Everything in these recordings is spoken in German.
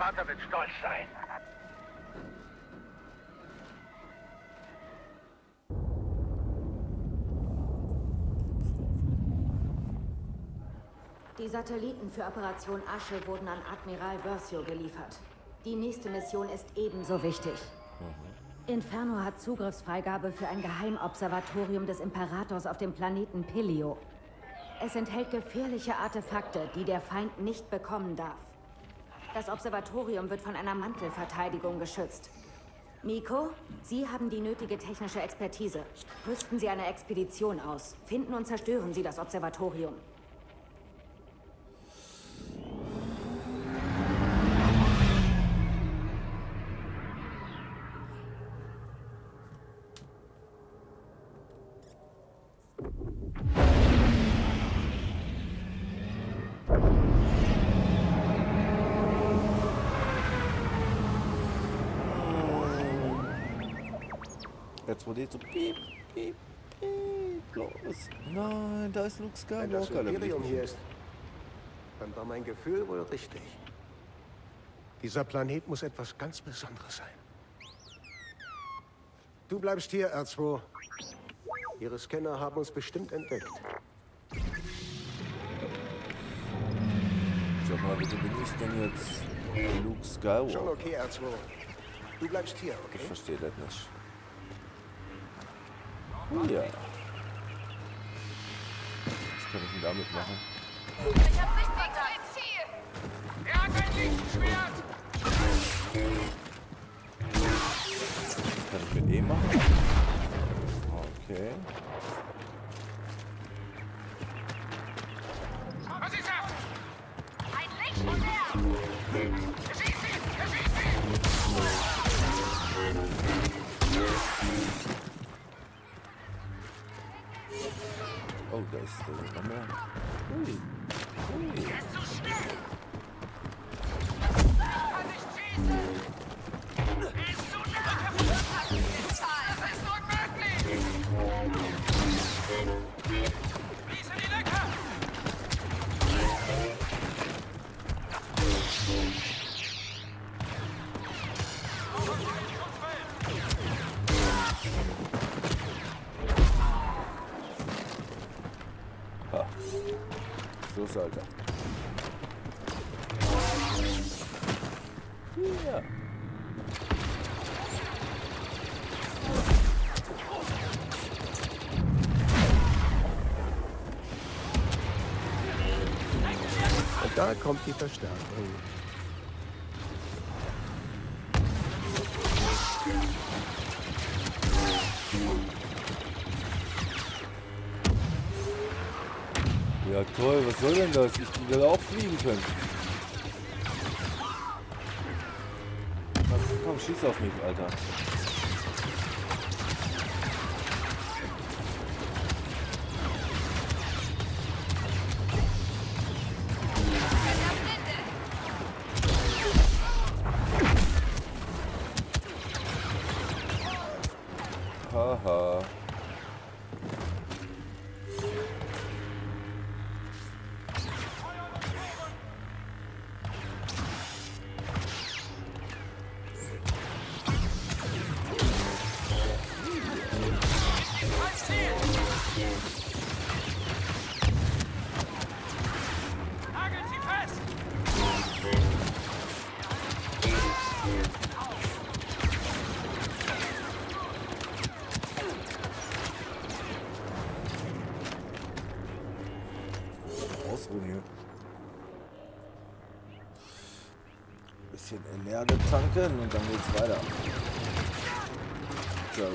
Vater wird stolz sein. Die Satelliten für Operation Asche wurden an Admiral Versio geliefert. Die nächste Mission ist ebenso wichtig. Inferno hat Zugriffsfreigabe für ein Geheimobservatorium des Imperators auf dem Planeten Pilio. Es enthält gefährliche Artefakte, die der Feind nicht bekommen darf. Das Observatorium wird von einer Mantelverteidigung geschützt. Miko, Sie haben die nötige technische Expertise. Rüsten Sie eine Expedition aus. Finden und zerstören Sie das Observatorium. Jetzt wurde so piep, piep, piep, los. Nein, da ist Luke Wenn das Skywalker. da will ich Imperium nicht hier ist, dann war mein Gefühl wohl richtig. Dieser Planet muss etwas ganz Besonderes sein. Du bleibst hier, R2. Ihre Scanner haben uns bestimmt entdeckt. Sag mal, wieso bin ich denn jetzt Luke Schon Skywalker? okay, R2. Du bleibst hier, Ich okay? verstehe das nicht. Ja. Was kann ich denn damit machen? Ich hab. Ein Ziel. Er hat ein Lichtschwert! Was kann ich mit E machen? Okay. Oh, da ist da ist noch mehr. Ui. Ui. Er ist zu schnell! So Alter. Ja. Und da kommt die Verstärkung. Ja toll, was soll denn das? Ich will auch fliegen können. Komm, komm, schieß auf mich, Alter. Ausruhen hier. Bisschen Energie tanken und dann geht's weiter. So.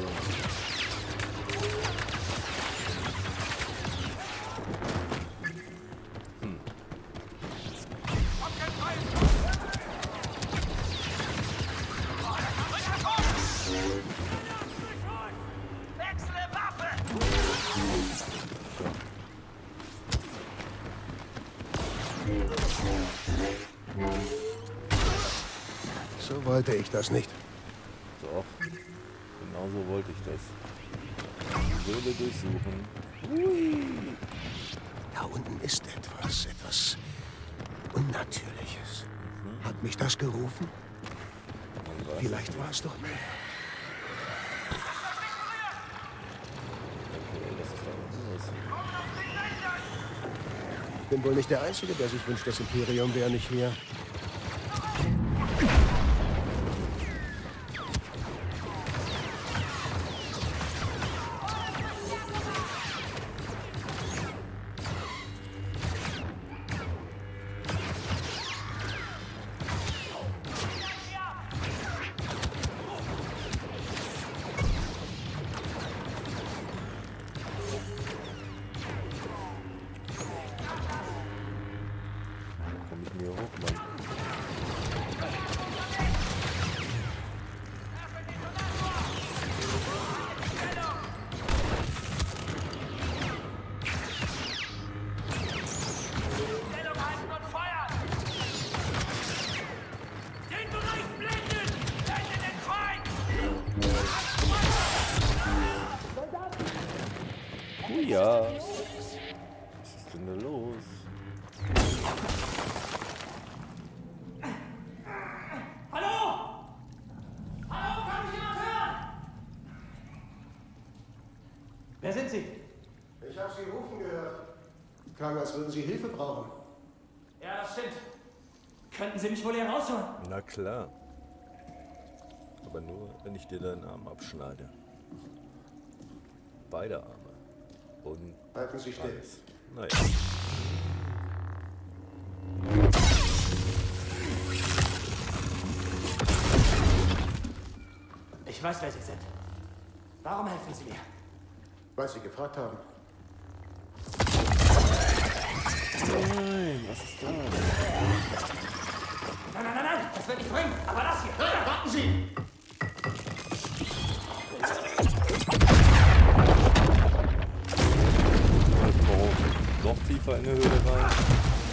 So wollte ich das nicht. Doch. Genau so wollte ich das. Höhle durchsuchen. Hui. Da unten ist etwas, etwas Unnatürliches. Hat mich das gerufen? Vielleicht war es doch mehr. Okay, das ist da unten ist. Ich bin wohl nicht der Einzige, der sich wünscht, das Imperium wäre nicht hier. Ich mir hoch, Mann. Stellung halten und feuern! Den Bereich blenden! Blende den Feind! Oh ja. Was ist denn da los? Hallo? Hallo, kann mich jemand hören? Wer sind Sie? Ich habe Sie rufen gehört. Klang, als würden Sie Hilfe brauchen. Ja, das stimmt. Könnten Sie mich wohl hier rausholen? Na klar. Aber nur, wenn ich dir deinen Arm abschneide. Beide Arme. Und Halten Sie still. Naja. Ich weiß, wer Sie sind. Warum helfen Sie mir? Weil Sie gefragt haben. Nein, was ist da? Nein, nein, nein, nein, das wird nicht bringen. Aber das hier. Hey, warten Sie! Warum noch tiefer in die Höhle rein?